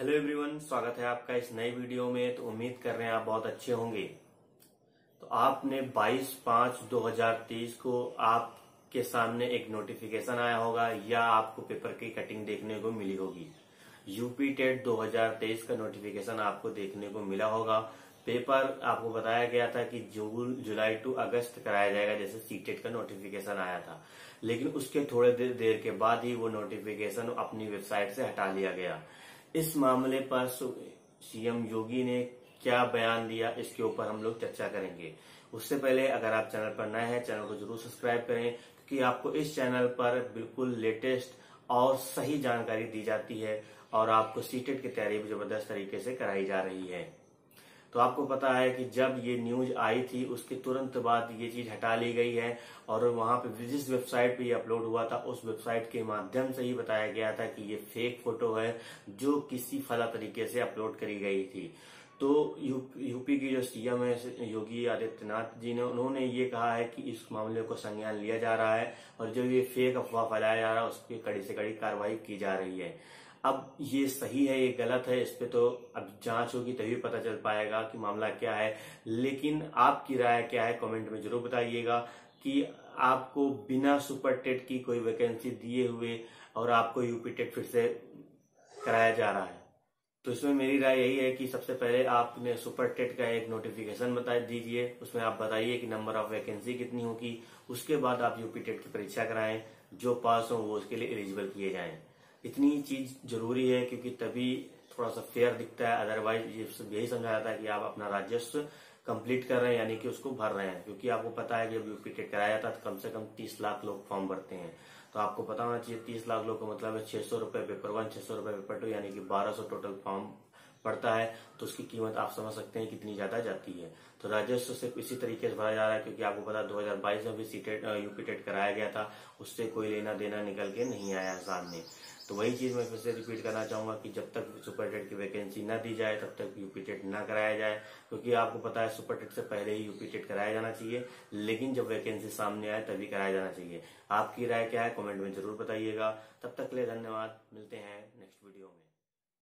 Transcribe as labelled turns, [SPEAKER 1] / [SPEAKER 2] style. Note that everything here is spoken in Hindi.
[SPEAKER 1] हेलो एवरीवन स्वागत है आपका इस नई वीडियो में। तो उम्मीद कर रहे हैं आप बहुत अच्छे होंगे। तो आपने 22 पाँच 2023 को आपके सामने एक नोटिफिकेशन आया होगा या आपको पेपर की कटिंग देखने को मिली होगी। यूपी टेट 2023 का नोटिफिकेशन आपको देखने को मिला होगा। पेपर आपको बताया गया था कि जून जुलाई टू अगस्त कराया जाएगा जैसे सीटेट का नोटिफिकेशन आया था। लेकिन उसके थोड़े देर, देर के बाद ही वो नोटिफिकेशन अपनी वेबसाइट से हटा लिया गया। इस मामले पर सीएम योगी ने क्या बयान दिया, इसके ऊपर हम लोग चर्चा करेंगे। उससे पहले अगर आप चैनल पर नए हैं, चैनल को ज़रूर सब्सक्राइब करें, क्योंकि आपको इस चैनल पर बिल्कुल लेटेस्ट और सही जानकारी दी जाती है और आपको सीटेट की तैयारी भी ज़बरदस्त तरीके से कराई जा रही है। तो आपको पता है कि जब ये न्यूज़ आई थी उसके तुरंत बाद ये चीज़ हटा ली गई है और वहाँ पे जिस वेबसाइट पे ये अपलोड हुआ था। उस वेबसाइट के माध्यम से ही बताया गया था कि ये फेक फ़ोटो है जो किसी फला तरीके से अपलोड करी गई थी। तो यू, यूपी की जो सीएम है योगी आदित्यनाथ जी ने उन्होंने ये कहा है कि इस मामले को संज्ञान लिया जा रहा है और जो ये फेक अफवाह फैलाया जा रहा है उसकी कड़ी से कड़ी कार्रवाई की जा रही है। अब ये सही है, ये गलत है, इस पर तो अब जाँच होगी, तभी पता चल पाएगा कि मामला क्या है। लेकिन आपकी राय क्या है कमेंट में ज़रूर बताइएगा कि आपको बिना सुपर टेट की कोई वैकेंसी दिए हुए और आपको यूपी टेट फिर से कराया जा रहा है। तो इसमें मेरी राय यही है कि सबसे पहले आपने सुपर टेट का एक नोटिफिकेशन बता दीजिए, उसमें आप बताइए कि नंबर ऑफ़ वैकेंसी कितनी होगी, उसके बाद आप यूपी टेट की परीक्षा कराएँ, जो पास हो वो उसके लिए एलिजिबल किए जाएँ। इतनी चीज़ ज़रूरी है क्योंकि तभी थोड़ा सा फेयर दिखता है। अदरवाइज़ ये सब यही समझा जाता है कि आप अपना राजस्व कंप्लीट कर रहे हैं, यानी कि उसको भर रहे हैं। क्योंकि आपको पता है कि जब यूपी टेट कराया जाता है तो कम से कम तीस लाख लोग फॉर्म भरते हैं। तो आपको पता होना चाहिए, तीस लाख लोग का मतलब है छह सौ रुपए पेपर वन छह सौ रुपए पेपर टू यानी कि बारह सौ टोटल फॉर्म पड़ता है तो उसकी कीमत आप समझ सकते हैं कितनी ज़्यादा जाती है। तो राजस्व सिर्फ़ इसी तरीके से भरा जा रहा है, क्योंकि आपको पता दो हज़ार बाईस में भी सीटेट यूपी टेट कराया गया था, उससे कोई लेना देना निकल के नहीं आया सामने तो वही चीज़ मैं फिर से रिपीट करना चाहूँगा कि जब तक सुपर टेट की वैकेंसी न दी जाए, तब तक यूपी टेट न कराया जाए, क्योंकि आपको पता है सुपर टेट से पहले ही यूपी टेट कराया जाना चाहिए, लेकिन जब वैकेंसी सामने आए, तभी कराया जाना चाहिए। आपकी राय क्या है कमेंट में ज़रूर बताइएगा। तब तक के लिए धन्यवाद, मिलते हैं नेक्स्ट वीडियो में।